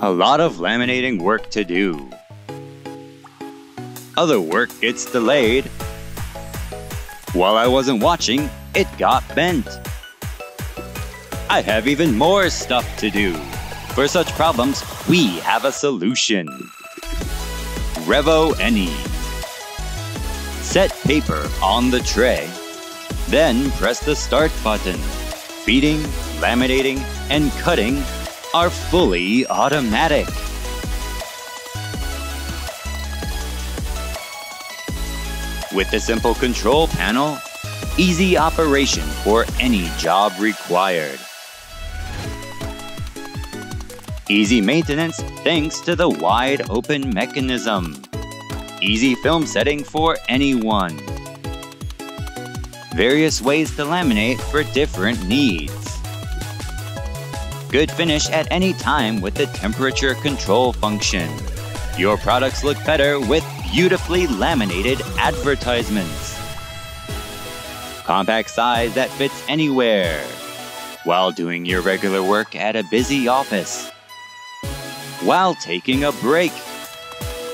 A lot of laminating work to do. Other work gets delayed. While I wasn't watching, it got bent. I have even more stuff to do. For such problems, we have a solution. Revo Any. Set paper on the tray. Then press the start button. Feeding, laminating, and cutting are fully automatic. With the simple control panel, easy operation for any job required. Easy maintenance thanks to the wide open mechanism. Easy film setting for anyone. Various ways to laminate for different needs. Good finish at any time with the temperature control function. Your products look better with beautifully laminated advertisements. Compact size that fits anywhere while doing your regular work at a busy office. While taking a break.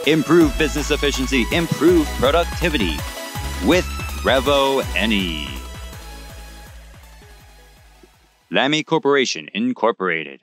Improve business efficiency, improve productivity with Revo Any. Lami Corporation Incorporated.